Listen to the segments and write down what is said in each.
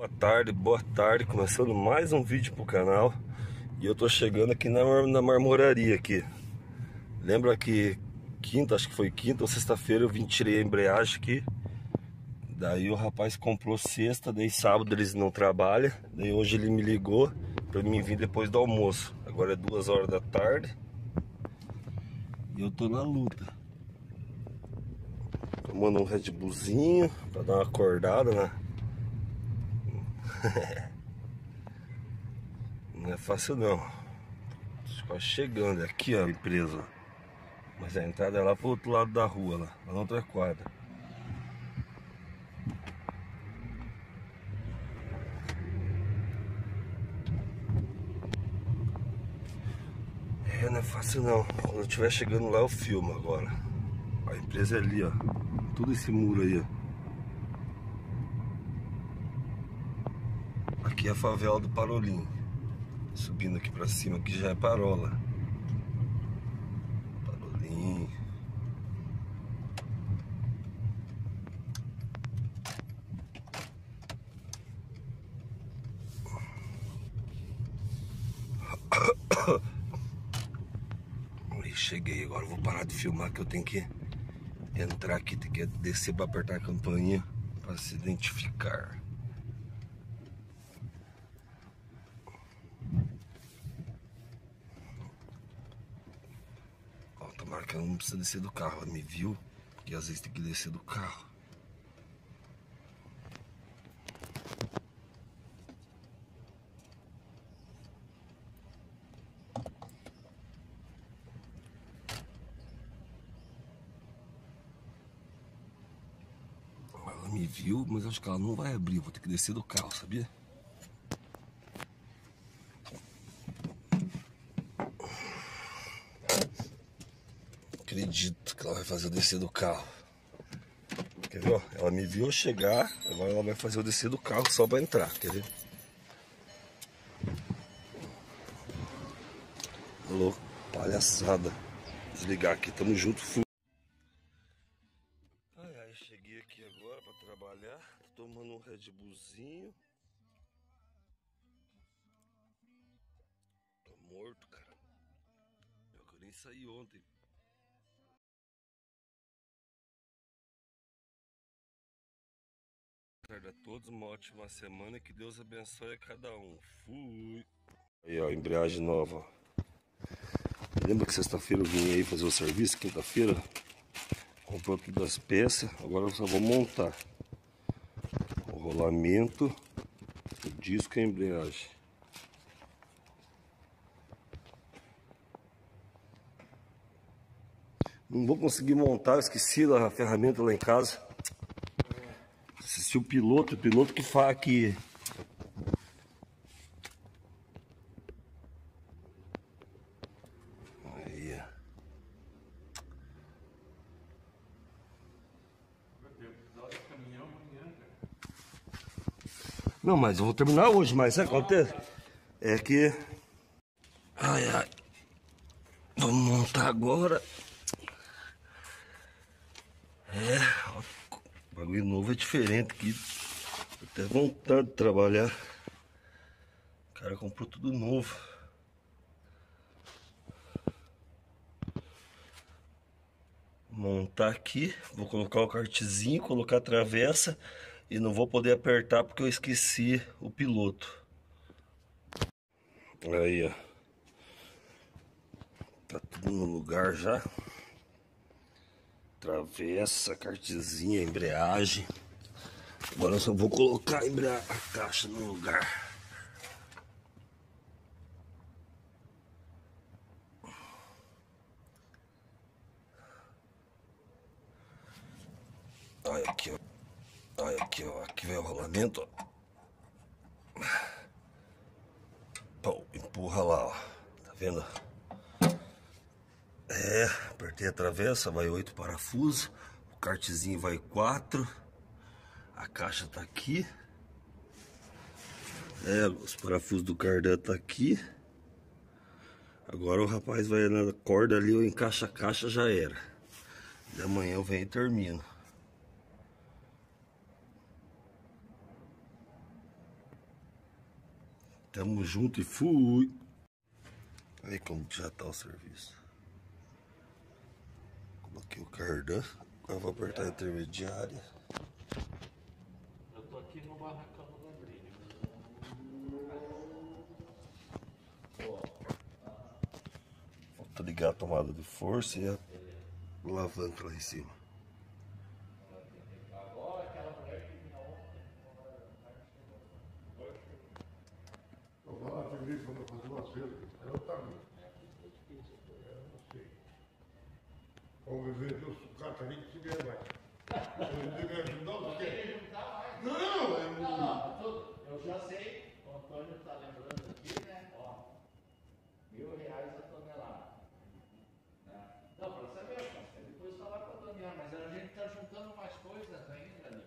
Boa tarde, boa tarde, começando mais um vídeo pro canal. E eu tô chegando aqui na, na marmoraria aqui. Lembra que quinta, acho que foi quinta ou sexta-feira eu vim tirei a embreagem aqui. Daí o rapaz comprou sexta, daí sábado eles não trabalham. Daí hoje ele me ligou pra mim vir depois do almoço. Agora é duas horas da tarde. E eu tô na luta. Tomando um Red Bullzinho pra dar uma acordada, né? não é fácil não. Quase chegando, é aqui ó, a empresa. Mas a entrada é lá pro outro lado da rua, lá, lá na outra quadra. É, não é fácil não. Quando eu estiver chegando lá eu filmo agora. A empresa é ali, ó. Tudo esse muro aí, ó. Aqui é a favela do Parolim. Subindo aqui pra cima, que já é Parola. Parolim. Cheguei, agora vou parar de filmar que eu tenho que entrar aqui, tem que descer para apertar a campainha para se identificar. Ela não precisa descer do carro. Ela me viu e às vezes tem que descer do carro. Ela me viu, mas acho que ela não vai abrir. Vou ter que descer do carro, sabia? Acredito que ela vai fazer eu descer do carro. Quer ver? Ela me viu chegar, agora ela vai fazer eu descer do carro só para entrar, quer ver? Alô, palhaçada. Desligar aqui, tamo junto. Fui. Ai, ai, cheguei aqui agora para trabalhar, tô tomando um Red Bullzinho. Tô morto, cara. Eu nem saí ontem. Tarde a todos, uma ótima semana e que Deus abençoe a cada um. Fui! Aí ó, embreagem nova. Lembra que sexta-feira eu vim aí fazer o serviço, quinta-feira? Comprou todas as peças, agora eu só vou montar. O rolamento, o disco e a embreagem. Não vou conseguir montar, esqueci a ferramenta lá em casa se o piloto, o piloto que faz aqui. Aí. Não, mas eu vou terminar hoje, mas é acontece. É que. Ai ai. Vamos montar agora. É. Bagulho novo é diferente aqui. Até vontade de trabalhar. O cara comprou tudo novo. Montar aqui. Vou colocar o cartezinho, colocar a travessa. E não vou poder apertar porque eu esqueci o piloto. Aí, ó. Tá tudo no lugar já. Travessa, cartezinha, embreagem. Agora eu só vou colocar a, caixa no lugar. Olha aqui, ó. Olha aqui, ó. Aqui vem o rolamento, ó. Pô, empurra lá, ó. Tá vendo? É, apertei a travessa, vai oito parafusos. O cartezinho vai quatro. A caixa tá aqui. É, os parafusos do cardan tá aqui. Agora o rapaz vai na corda ali, eu encaixo a caixa, já era. E amanhã eu venho e termino. Tamo junto e fui. Aí como já tá o serviço. Coloquei o cardan. Agora vou apertar a intermediária. Eu tô aqui no barracão do Ladrilho. Vou ligar a tomada de força e a alavanca lá em cima. Agora aquela mulher que vinha ontem. Eu vou lá feliz quando eu fazer uma cerca. É o tamanho. Se o sucata ali que se ganha mais. Você quer ajudar ou quer? Não, é Não, não, tudo. Eu já sei. O Antônio tá lembrando aqui, né? Ó. Mil reais a tonelada. Né? Não, para saber, mas depois falar com a Daniela, mas a gente tá juntando mais coisas ainda ali.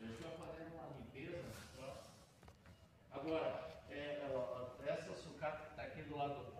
A gente vai fazendo uma limpeza próximo. Agora, é, essa sucata que tá aqui do lado do